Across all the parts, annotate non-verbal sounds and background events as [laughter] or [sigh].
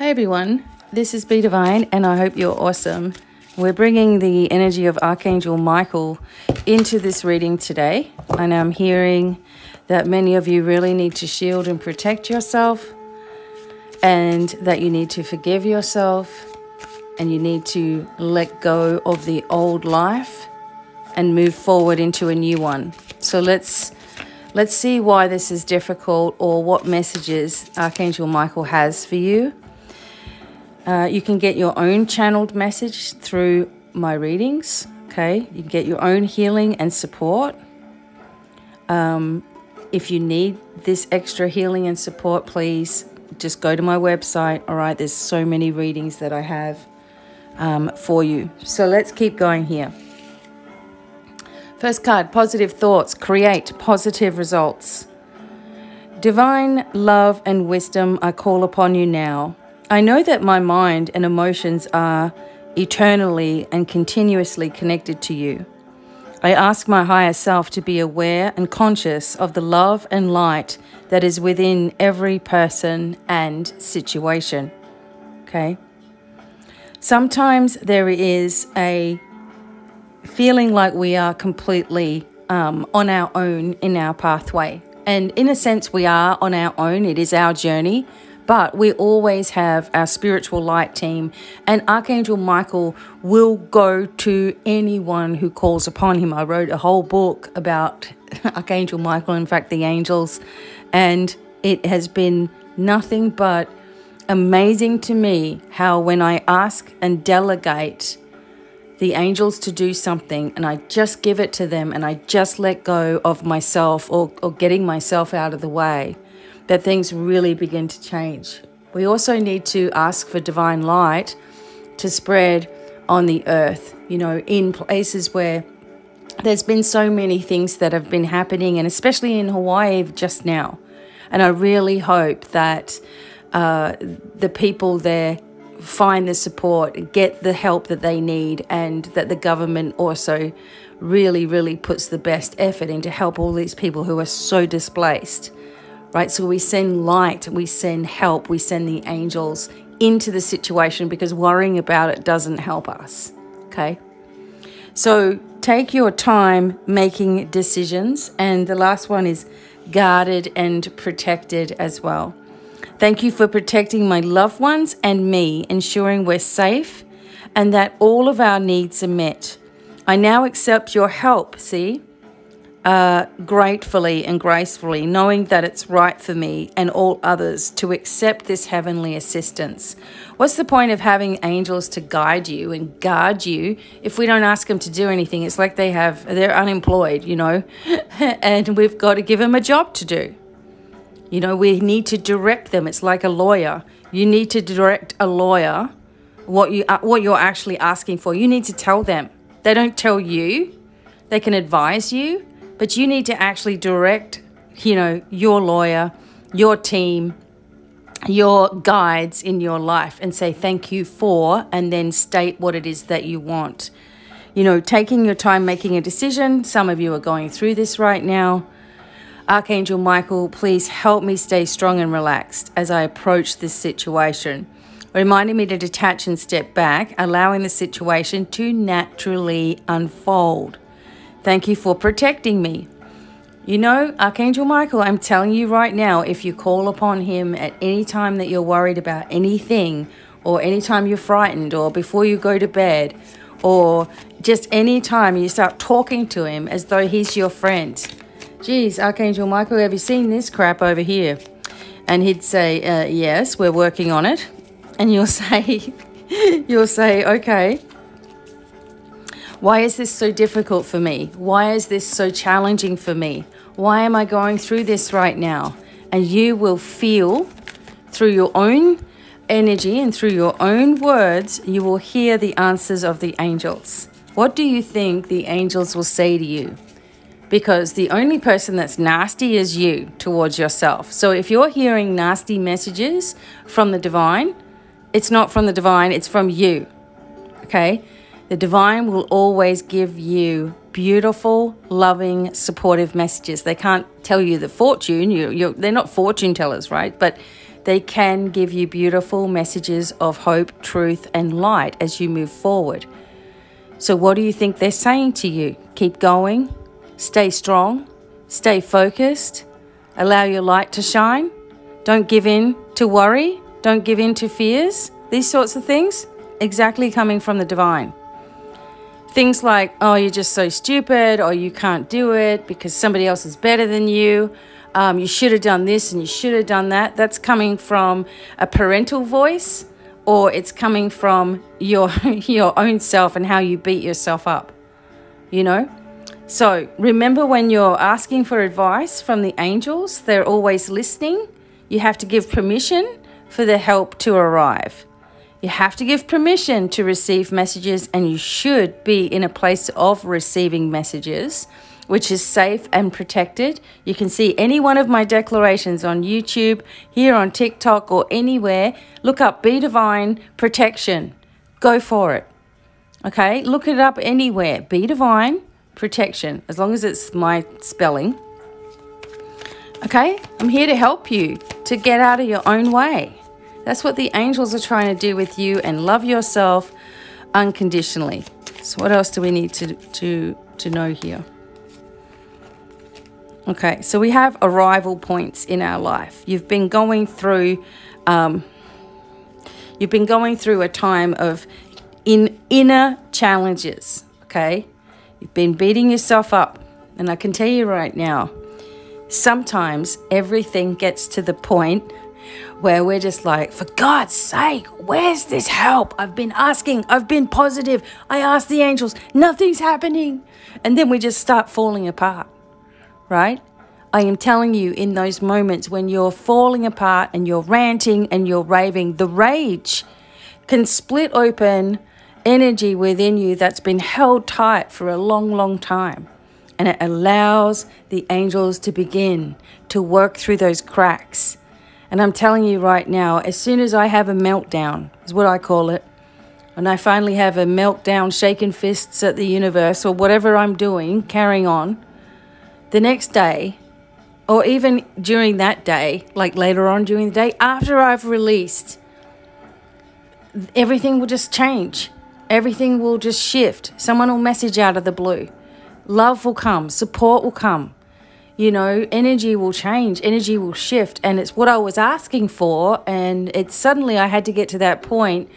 Hi everyone, this is BDevine, and I hope you're awesome. We're bringing the energy of Archangel Michael into this reading today, and I'm hearing that many of you really need to shield and protect yourself, and that you need to forgive yourself, and you need to let go of the old life and move forward into a new one. So let's let's see why this is difficult or what messages Archangel Michael has for you uh, you can get your own channeled message through my readings. Okay, you can get your own healing and support. Um, if you need this extra healing and support, please just go to my website. All right, there's so many readings that I have um, for you. So let's keep going here. First card positive thoughts, create positive results. Divine love and wisdom, I call upon you now. I know that my mind and emotions are eternally and continuously connected to you. I ask my higher self to be aware and conscious of the love and light that is within every person and situation. Okay? Sometimes there is a feeling like we are completely um, on our own in our pathway. And in a sense, we are on our own, it is our journey. But we always have our spiritual light team, and Archangel Michael will go to anyone who calls upon him. I wrote a whole book about [laughs] Archangel Michael, in fact, the angels, and it has been nothing but amazing to me how when I ask and delegate the angels to do something and I just give it to them and I just let go of myself or, or getting myself out of the way that things really begin to change. We also need to ask for divine light to spread on the earth, you know, in places where there's been so many things that have been happening, and especially in Hawaii just now. And I really hope that uh, the people there find the support, get the help that they need, and that the government also really, really puts the best effort into help all these people who are so displaced right? So we send light, we send help, we send the angels into the situation because worrying about it doesn't help us, okay? So take your time making decisions. And the last one is guarded and protected as well. Thank you for protecting my loved ones and me, ensuring we're safe and that all of our needs are met. I now accept your help, see? Uh, gratefully and gracefully, knowing that it's right for me and all others to accept this heavenly assistance. What's the point of having angels to guide you and guard you if we don't ask them to do anything? It's like they have, they're unemployed, you know, [laughs] and we've got to give them a job to do. You know, we need to direct them. It's like a lawyer. You need to direct a lawyer what you uh, what you're actually asking for. You need to tell them. They don't tell you. They can advise you, but you need to actually direct, you know, your lawyer, your team, your guides in your life and say thank you for, and then state what it is that you want. You know, taking your time making a decision. Some of you are going through this right now. Archangel Michael, please help me stay strong and relaxed as I approach this situation reminding me to detach and step back, allowing the situation to naturally unfold. Thank you for protecting me. You know, Archangel Michael, I'm telling you right now, if you call upon him at any time that you're worried about anything, or anytime you're frightened, or before you go to bed, or just any time you start talking to him as though he's your friend. Geez, Archangel Michael, have you seen this crap over here? And he'd say, uh, Yes, we're working on it. And you'll [laughs] say, You'll say, Okay, why is this so difficult for me? Why is this so challenging for me? Why am I going through this right now? And you will feel through your own energy and through your own words, you will hear the answers of the angels. What do you think the angels will say to you? Because the only person that's nasty is you towards yourself. So if you're hearing nasty messages from the divine, it's not from the divine, it's from you. Okay? The divine will always give you beautiful, loving, supportive messages. They can't tell you the fortune. You, they're not fortune tellers, right? But they can give you beautiful messages of hope, truth, and light as you move forward. So, what do you think they're saying to you? Keep going, stay strong, stay focused, allow your light to shine, don't give in to worry, don't give in to fears, these sorts of things, exactly coming from the divine. Things like, oh, you're just so stupid, or you can't do it because somebody else is better than you. Um, you should have done this and you should have done that. That's coming from a parental voice, or it's coming from your [laughs] your own self and how you beat yourself up. You know. So remember, when you're asking for advice from the angels, they're always listening. You have to give permission for the help to arrive. You have to give permission to receive messages, and you should be in a place of receiving messages, which is safe and protected. You can see any one of my declarations on YouTube, here on TikTok, or anywhere. Look up BDevine Protection. Go for it. Okay, look it up anywhere. BDevine Protection, as long as it's my spelling. Okay, I'm here to help you to get out of your own way. That's what the angels are trying to do with you and love yourself unconditionally. So what else do we need to, to, to know here? Okay, so we have arrival points in our life. You've been going through, um, you've been going through a time of in inner challenges. Okay, you've been beating yourself up, and I can tell you right now, sometimes everything gets to the point where we're just like, for God's sake, where's this help? I've been asking, I've been positive, I asked the angels, nothing's happening. And then we just start falling apart, right? I am telling you, in those moments when you're falling apart and you're ranting and you're raving, the rage can split open energy within you that's been held tight for a long, long time. And it allows the angels to begin to work through those cracks and I'm telling you right now, as soon as I have a meltdown, is what I call it, and I finally have a meltdown, shaking fists at the universe or whatever I'm doing, carrying on, the next day, or even during that day, like later on during the day, after I've released, everything will just change. Everything will just shift. Someone will message out of the blue. Love will come, support will come you know, energy will change, energy will shift. And it's what I was asking for. And it's suddenly I had to get to that point.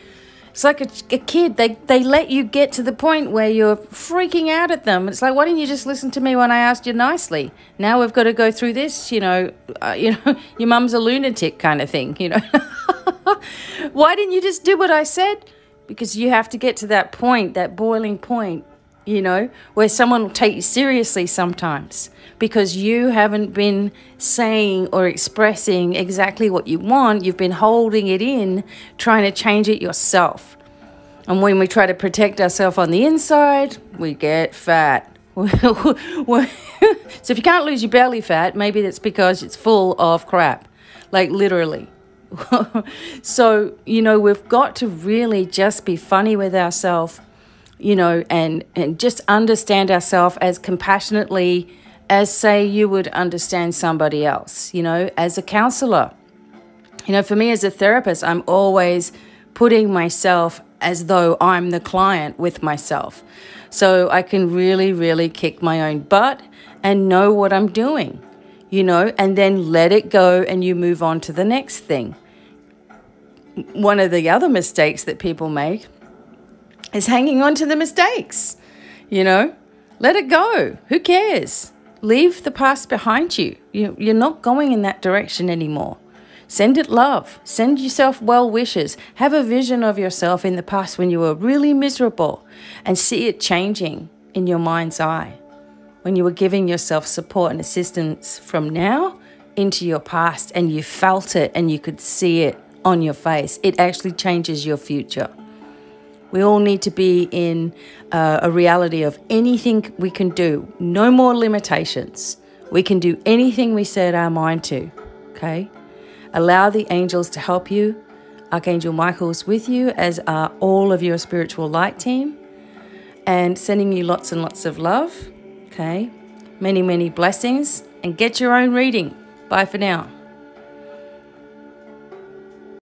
It's like a, a, kid, they, they let you get to the point where you're freaking out at them. It's like, why didn't you just listen to me when I asked you nicely? Now we've got to go through this, you know, uh, [laughs] you know, your mum's a lunatic kind of thing, you know. [laughs] why didn't you just do what I said? Because you have to get to that point, that boiling point, you know, where someone will take you seriously sometimes because you haven't been saying or expressing exactly what you want. You've been holding it in, trying to change it yourself. And when we try to protect ourselves on the inside, we get fat. [laughs] so if you can't lose your belly fat, maybe that's because it's full of crap, like literally. [laughs] so, you know, we've got to really just be funny with ourselves, you know, and, and just understand ourselves as compassionately as, say, you would understand somebody else, you know, as a counselor. You know, for me as a therapist, I'm always putting myself as though I'm the client with myself. So I can really, really kick my own butt and know what I'm doing, you know, and then let it go and you move on to the next thing. One of the other mistakes that people make is hanging on to the mistakes, you know, let it go. Who cares? Leave the past behind you. you. You're not going in that direction anymore. Send it love. Send yourself well wishes. Have a vision of yourself in the past when you were really miserable and see it changing in your mind's eye. When you were giving yourself support and assistance from now into your past and you felt it and you could see it on your face, it actually changes your future. We all need to be in uh, a reality of anything we can do, no more limitations. We can do anything we set our mind to, okay? Allow the angels to help you. Archangel Michael is with you, as are all of your spiritual light team, and sending you lots and lots of love, okay? Many, many blessings, and get your own reading. Bye for now.